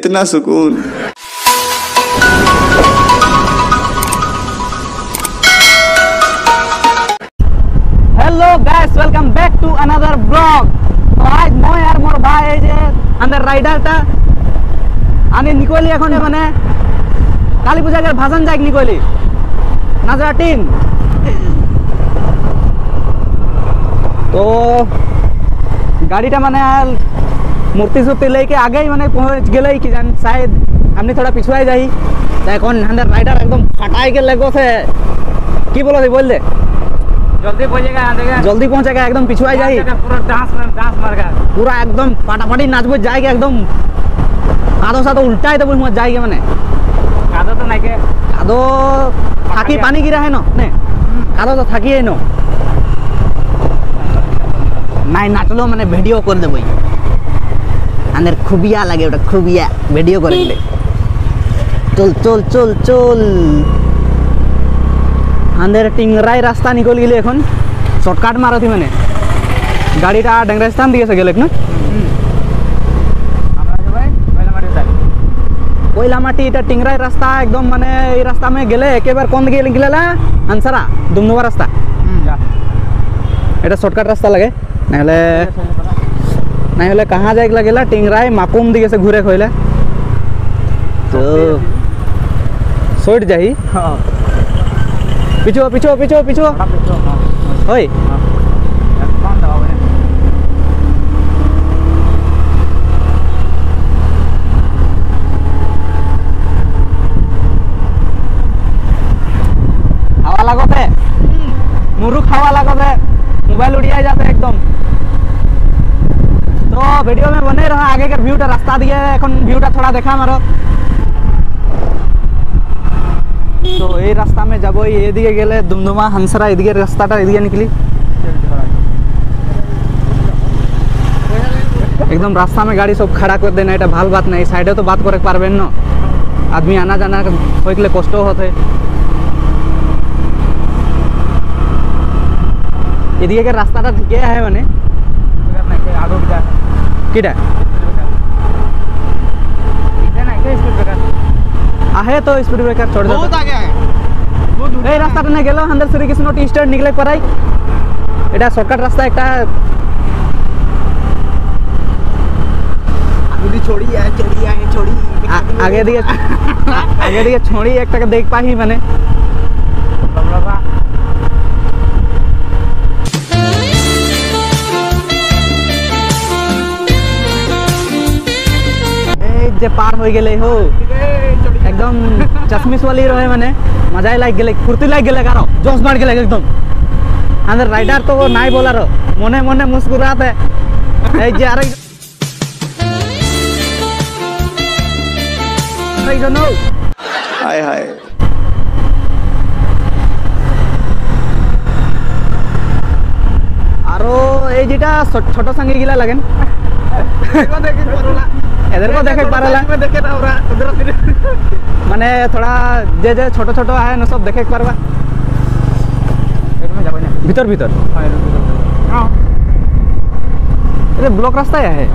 इतना सुकून hello guys welcome back to another blog তো আজ মই আর মোর ভাই এই যে আমাদের রাইডারটা আমি নিকলি এখন মানে কালী পূজাকে ভাষণ যাই নিকলি নাজরা টিম তো গাড়িটা মানে আর মূর্তি সুর্তি लेके आगे ही मैंने पहुंच गए कि जान शायद हमने थोड़ा पिछुआई जाई तो এখন আমাদের রাইডার একদম ফাটাই के लगो से की बोलो बोल दे जल्दी पहुंचेगा यहाँ देखा जल्दी पहुंचेगा एकदम पिछुआई जाई पूरा डांस डांस मार का पूरा एकदम फाटाफाटी नाचबो जाएगा एकदम কাদো সাদো উল্টাই দেবো মত যাইগে মানে आदत तो नहीं के কাদো থাকি পানি গিরা হয় ন নে কাদো তো থাকিয়ে ন নাই নাচলেও মানে ভিডিও করে দেবই আমাদের খুবিয়া লাগে ওটা খুবিয়া ভিডিও করে চল চল চল চল। আমাদের টিংরাই রাস্তা নিকল গেলি এখন। শর্টকাট মারাতি মানে। গাড়িটা ডেংরাস্তান দিয়েছে গেলে এখন। কইলামাটি এটা টিংরাই রাস্তা একদম মানে এই রাস্তা মে গেলে একেবারে কোন দিকে গেলেলা আনসারা দুমদুমা রাস্তা। এটা শর্টকাট রাস্তা লাগে। নাহলে নাহলে কাহা যাই লাগেলা টিংরাই মাকুম দিকে সে ঘুরে কইলে তো সইট যাই हां পিছো পিছো পিছো পিছো ওই कौन दवा है হাওয়া লাগতে মুরুখ হাওয়া লাগতে मोबाइल उड़िया जाते एकदम तो वीडियो में बने रहा आगे का ভিউটা রাস্তা দিয়ে এখন ভিউটা থোড়া দেখা মারো তো এই রাস্তা में যাবো এদিকে গেলে দুমদুমা হানসারা এদিকে রাস্তাটা এদিকে নিকলি एकदम रास्ता में गाड़ी सब खड़ा कर देना এটা ভাল बात नहीं साइडे तो बात करे पारबेन न आदमी आना जाना होइले कष्ट होते এদিকে রাস্তাটা ঠিকই আহে মানে नहीं के आगे जा কিটা इधर नहीं के स्पीड ब्रेकर আহে তো স্পিড ব্রেকার छोड़ दे बहुत आगे है बहुत এই রাস্তাটা না গেল হান্দার শ্রীকৃষ্ণ টি স্টার নিকলে পরাই এটা শর্টকাট রাস্তা একটা आगे छोड़ी है छोड़ी है छोड़ी আ- আগে দিকে আগে দিকে ছড়ি একটাকে দেখ পাহি মানে যে পার হৈ গেলে হো একদম চশমি ছোৱালী ৰহে মানে মজাই লাগি গেলে ফুৰ্তি লাগি গেলে আৰু জোশ মাৰি গেলে একদম আমাদের রাইডার তো নাই বলার মনে মনে মুস্কুরাতে এই যে আরেক আরেকজন হায় হায় আরো এই যেটা ছোট সাঙ্গি গিলা লাগেন इधर को देखे मैंने थोड़ा जे जे छोटो छोटो आए ना सब देखे पार्बा भीतर भीतर अरे ब्लॉक रास्ता है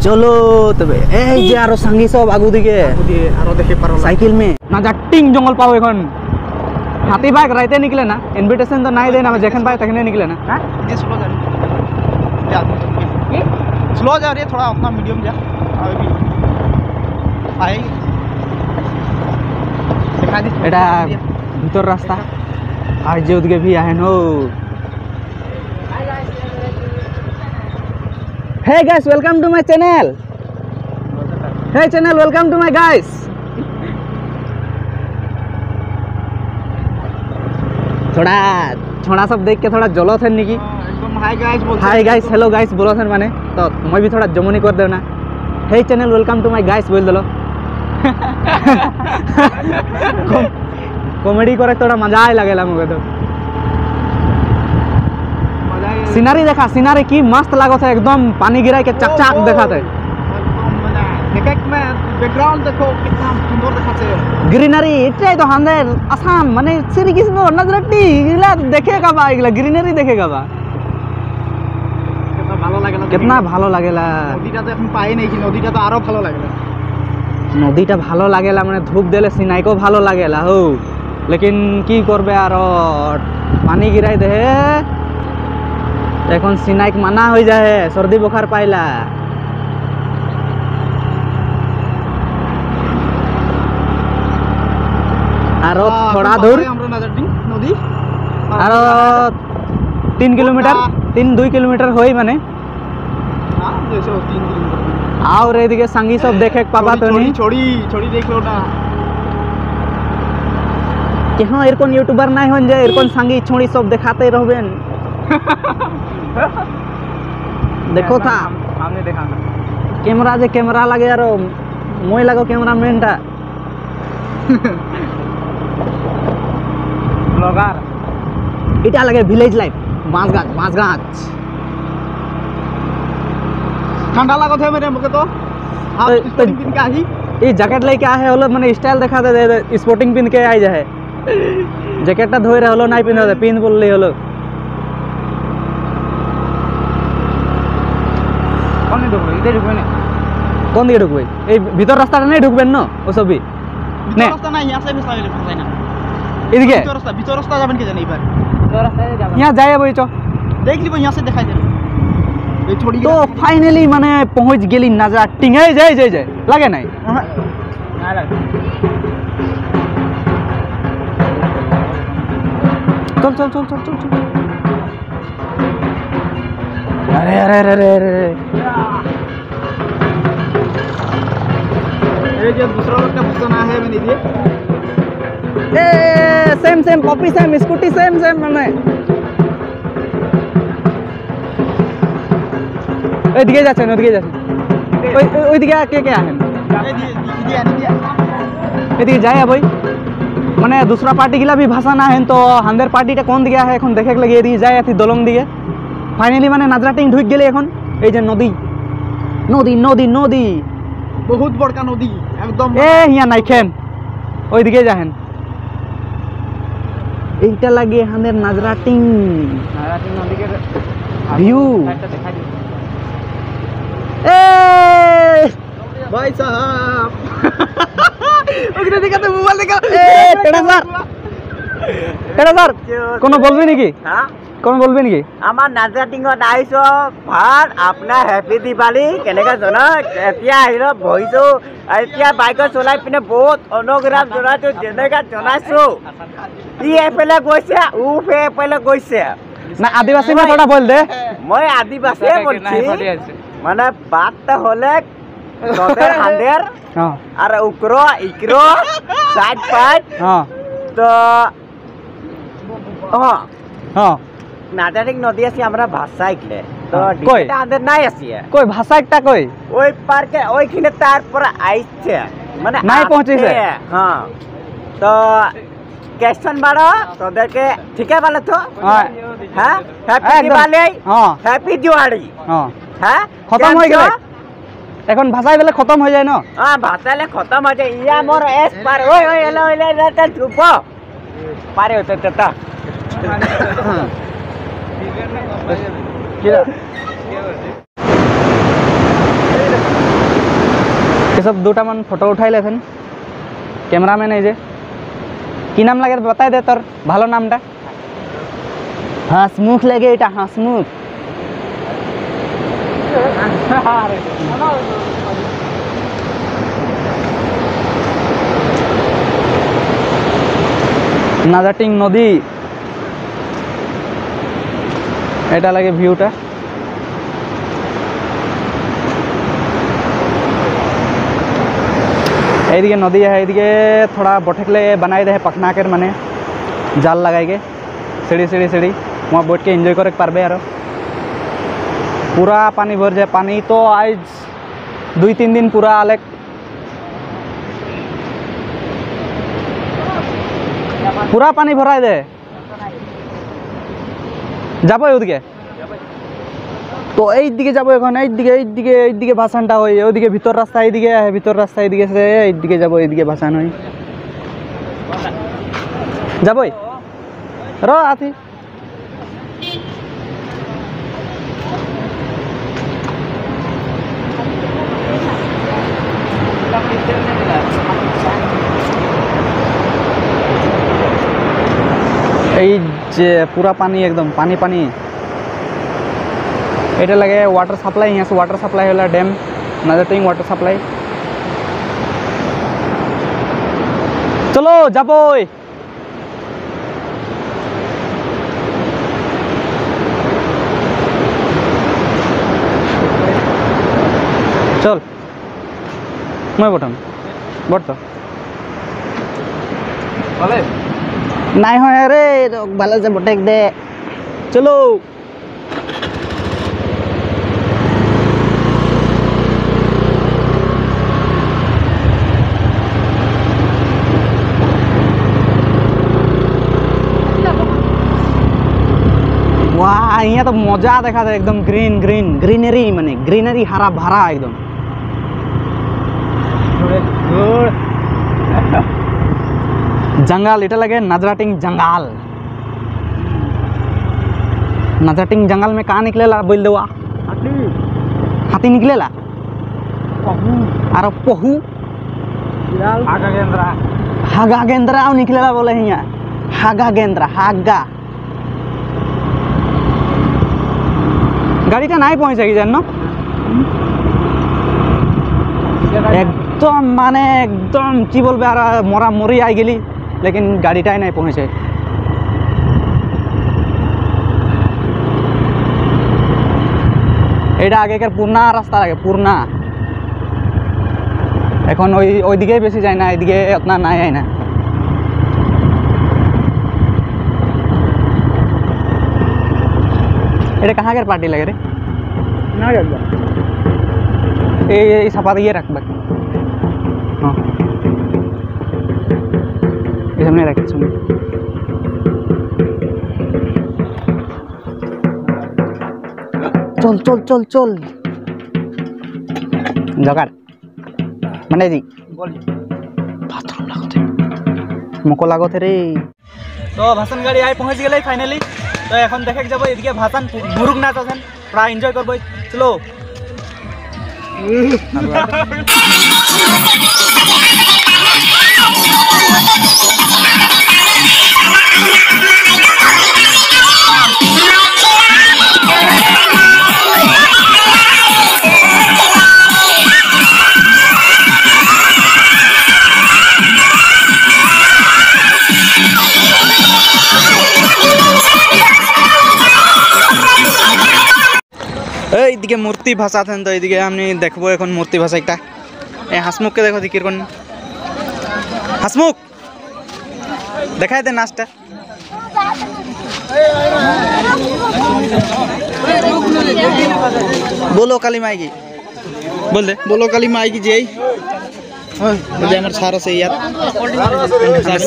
चलो तब ए संगी सब आगू दिखे साइकिल में ना जा टिंग जंगल पाओ एखन हाथी बाग रायते निकले ना इनविटेशन तो नहीं देना जेखन पाए तखने निकले ना हाँ ये सुबह जा रही जा स्लो जा रही है थोड़ा अपना मीडियम जा अभी आएगी दिखा दी এটা ভিতর রাস্তা আর যে ওদিকে ভি আহেন ও hey guys welcome to my channel hey channel welcome to my guys थोड़ा छोड़ा सब देख के थोड़ा जलो थे निकी एकदम हाय गाइस हेलो गाइस बोलो सर मैंने। तो मैं भी थोड़ा जमुनी कर देना। Hey channel welcome to my guys बोल दलो। कॉमेडी करे थोड़ा मज़ा आए लगे मुझे तो। सीनरी देखा सीनरी की मस्त लागो था एकदम पानी गिरा के चकचाक देखा था। बैकग्राउंड देखो कितना सुंदर दिखाते हो। ग्रीनरी इतने तो हम असम मैंने सीरी किसमें नज़र देखेगा बा ग्रीनरी देखेगा बा। कितना ভালো লাগে কিতনা ভালো লাগেলা নদীটা তো এখন পাই নাই কি নদীটা তো আরো ভালো লাগে নদীটা ভালো লাগেলা মানে ধূপ দিলে সিনাইকেও ভালো লাগেলা হো লেকিন কি করবে আর পানি গিরাই দেহে এখন সিনাইক মানা হয়ে যায় সর্দি বোখার পাইলা আর থোড়া দূর আমরা নাজারডিং নদী আর তিন কিলোমিটার তিন দুই কিলোমিটার হই মানে जैसे आओ रे दिखे संगी सब देखे पापा तो नहीं। छोड़ी छोड़ी देख लो ना। कि हाँ एरक यूट्यूबर ना हन जे एरक संगी छोड़ी सब देखाते रहबेन। देखो था। हमने देखा। कैमरा जे कैमरा लगे यार मोई लगो कैमरा मैन टा। ब्लॉगर इटा लगे विलेज लाइफ बाँस गाछ ঠান্ডা লাগত হয় মানে মোকে তো পিন के आही ई जैकेट लेके आए होलो मने स्टाइल देखा दे, स्पोर्टिंग पिन के आई जाए। जैकेट ना धोए रहलो नहीं पिन पिन बोल ले होलो कौन ढुकबे इधर ढुकबे ना। कौन दिखे ढुकबे ए भीतर रास्ता नहीं ढुकबे ना ओ सब भी। ने? रास्ता नहीं यहाँ से भी जाए ना इधर क्या भीतर रास्ता भीतर रास्ता जाबन के जाने इधर। यहाँ जाए भाई चो। देख लिबो यहाँ से दिखाई दे छोड़ी तो फाइनली मैंने पहुँच गई नजरा टिंग जय जय जय। लगे नहीं? हाँ। चल चल चल चल चल चल। अरे अरे अरे अरे अरे। अरे जब दूसरा लोग का गुस्सा ना है मैंने दिए सेम सेम पॉपी सेम स्कूटी सेम सेम मैंने। ওইদিকে যাচ্ছেন ওইদিকে যাচ্ছেন। ওইদিকে কে কে আহেন এদিকে যায় ভাই মানে দুসরা পার্টি গিলা ভাষা না হেন তো হান্দের পার্টিটা কোন দিকে আহে এখন দেখে লাগে এদিকে যায় আছি দলং দিকে। ফাইনালি মানে নাজরাটিং ঢুক গেলে এখন এই যে নদী। নদী নদী নদী। বহুত বড়কা নদী একদম। এ হিয়া নাই খেন। ওইদিকে যাহেন। এইটা লাগে হান্দের নাজরাটিং নাজরাটিং নদীকে ভিউ। একটা দেখাই ভাই সাহেব ওখানে দেখাতে মোবাইল দেখা এ টেড়া স্যাৰ টেড়া স্যাৰ কোনো বলবি নাকি হা কোনো বলবি নাকি আমাৰ নাজাটিঙত আহিছো ভাল আপোনাৰ হেপী দিৱালী কেনেকৈ জনা এতিয়া আহিল বহিছোঁ এতিয়া বাইকত চলাই পিনে বহুত অনুগ্ৰাম জনাইছোঁ যেনেকৈ জনাইছোঁ ই এফালে গৈছে উফ এফালে গৈছে না আদিবাসী মে থোড়া বল দে মই আদিবাসীয়ে বলছি মানে বাটটা হ'লে নদের হান্দের আর ইকরো সাইড পাইড হ্যাঁ তো হ্যাঁ হ্যাঁ নাজাটিং নদী আছে আমরা ভাষা শিকলে তো হ্যাঁ, কই? ডিজিটা আমাদের নাই আছে কই ভাষা একটা কই ওই পার্কে ওইখানে তারপর আইছে মানে নাই আসছে। পৌঁছেছে? হ্যাঁ তো কেশন বাড়ো তোদেরকে ঠিকই বলে তো হ্যাঁ হ্যাঁ হ্যাপি একদম। দিওয়ালি হ্যাঁ হ্যাপি দিওয়ালি হ্যাঁ হ্যাঁ খতম হয়ে গেলে এখন ভাষাই বেলে খতম হয়ে যায় না? হ্যাঁ ভাষালে খতম হয়ে যায়। ইয়া মোর এস পার ওই ওই এলো এলো এলো চুপ পারে হতো তো তো এসব দুটামান ফটো উঠাই লেছেন ক্যামেরাম্যান এই যে। কি নাম লাগে বাতাই দে তোর ভালো নামটা। হাসমুখ লাগে এটা হাসমুখ নাজাটিং নদী এটা লাগে ভিউটা এইদিকে নদী है এইদিকে थोड़ा बठकले बनाए दे पखनाकर माने জাল লাগাইকে সিঁড়ি সিঁড়ি সিঁড়ি वहाँ बैठ के एंजॉय करे पारबे आरो पूरा पानी भर जाए पानी तो आज दुई तीन दिन पूरा आलेक পুরা পানি ভরাই দে যাবো ওদিকে তো এই দিকে যাবো এখন এই দিকে এই দিকে এই দিকে ভাসানটা হয় ওইদিকে ভিতর রাস্তা এইদিকে আহে, ভিতর রাস্তা এইদিকে সে এইদিকে যাবো এইদিকে ভাসান হয় যাবই র আছি ये पूरा पानी एकदम पानी पानी ये लगे वाटर सप्लाई यहाँ से वाटर सप्लाई वाला डैम नज़र थिंग वाटर सप्लाई चलो जाबो चल मैं बटन बढ़ता तो নাই হয় রে ভালো যে বটেক দে চলো वाह यहाँ तो मजा देखा था एकदम ग्रीन ग्रीन ग्रीनरी माने ग्रीनरी हरा भरा एकदम जंगल इटा लगे नजराटिंग जंगल नजराटिंग जंगल में कहाँ निकलेला बोल दो हाथी निकलेला और पहू आगा केंद्रा हागा गेंद्रा निकलेला बोले हिया हागा गेंद्रा हागा গাড়িটা নাই পৌঁছে কি জানো একদম মানে একদম কি বলবে আর মরা মরি আই গেলি লেকিন গাড়িটাই নাই পৌঁছে এটা আগেকার পুরনা রাস্তা লাগে পুরনা এখন ওই ওইদিকেই বেশি যায় না এদিকে আপনার নাই আয় না এটা কাহাকের পার্টি লাগে রে না একদম এই এই চাপা দিয়ে রাখবা এই সামনে রাখিস চল চল চল চল। জগাড়। মানে বলি। বাথরুম লাগতে। মোকো লাগতে রে। তো ভাসান গাড়ি আই পৌঁছে গেলে ফাইনালি তো এখন দেখে যাব এদিকে ভাসান মুরুগ নাচ আছেন পুরা এনজয় করব। চলো। এইদিকে মূর্তি ভাষা থাকেন তো এইদিকে আমি দেখবো এখন মূর্তি ভাষা একটা এই হাসমুখকে দেখো দিকির কোন হাসমুখ দেখাই দেন নাচটা বলো কালী মাইকি বললে বলো কালী মাইকি যেই যে আমার সার আছে ইয়ার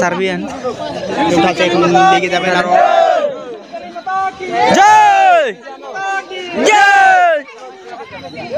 সার বিয়ান উঠাচ্ছে এখন লেগে যাবেন আরো জয় জয়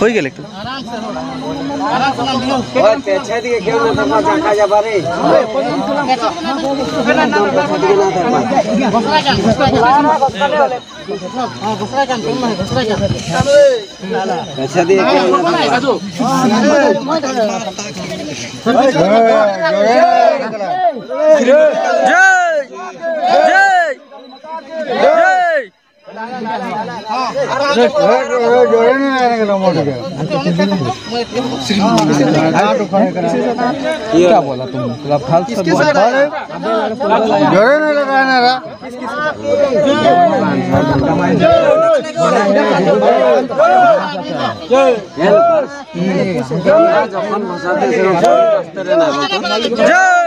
হয়ে গেল একটু। জয় জয় क्या बोला तुम तुला फालतू जोड़े नहीं लगाना रहा जय।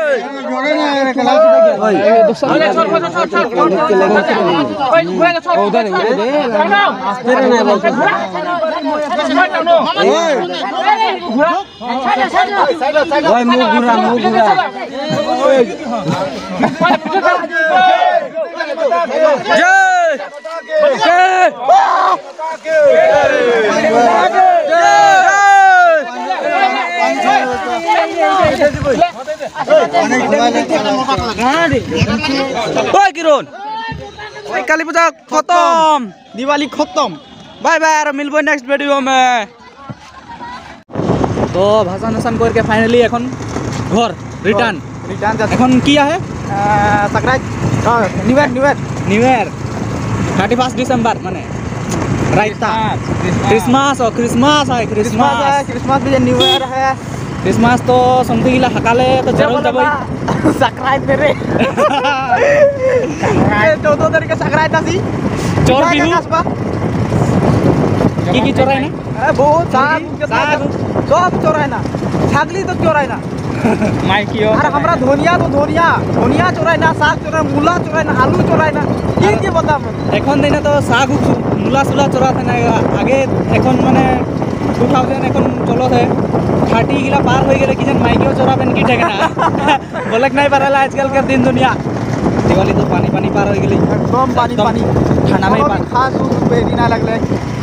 জয় জয় ওই কিরণ ओए काली पूजा खत्म दिवाली खत्म बाय बाय আর মিলবো নেক্সট ভিডিও মে তো ভাষণ ভাষণ করকে ফাইনালি এখন ঘর রিটার্ন रिटर्न जाते এখন কি আহে Sakrat new year new year new year thirty first December মানে রাইট ক্রিসমাস ও ক্রিসমাস হয় क्रिसमस है ক্রিসমাস क्रिसमस भी न्यू ईयर है খ্ৰীষ্টমাছ তো চমথিং গিলা হাকালে তো যাবই যাবই সাকরাইত রে চৌদ্দ তারিখে সাকরাইত আছি চোর বিহু কি কি চোরাই না বহুত সাগ সব চোরাই না ছাগলি তো চোরাই না মাইকিও আর আমরা ধনিয়া তো ধনিয়া ধনিয়া চোরাই না শাক চোরাই মূলা চোরাই না আলু চোরাই না কি কি বলতাম এখন দিনে তো শাক মূলা চুলা চোরাতে না আগে এখন মানে টু থাউজেন্ড এখন চলতে থার্টি গিলা পার হয়ে গেলে কি যেন মাইকেও চড়াবেন কি ঠিক না বলেক নাই পারালে আজকালকার দিন দুনিয়া দিওয়ালি তো পানি পানি পার হয়ে গেলি एकदम पानी एकदम पानी ঠান্ডা में कोनो पानी। भी खास उस बेरी ना लगले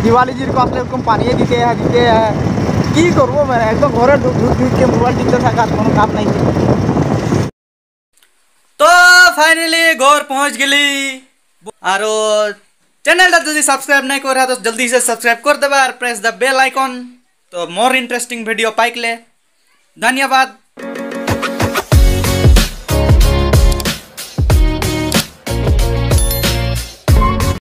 दिवाली जी को असले कम पानी दिते है दिते है की करबो मैं एकदम घरे ढुक ढुक ढुक के मोबाइल टिकते থাকা কোনো কাম নাই তো ফাইনালি ঘর পৌঁছ चैनल का जल्दी सब्सक्राइब नहीं कर रहा तो जल्दी से सब्सक्राइब कर देवा और प्रेस द बेल आइकॉन तो मोर इंटरेस्टिंग वीडियो पाइक ले। धन्यवाद।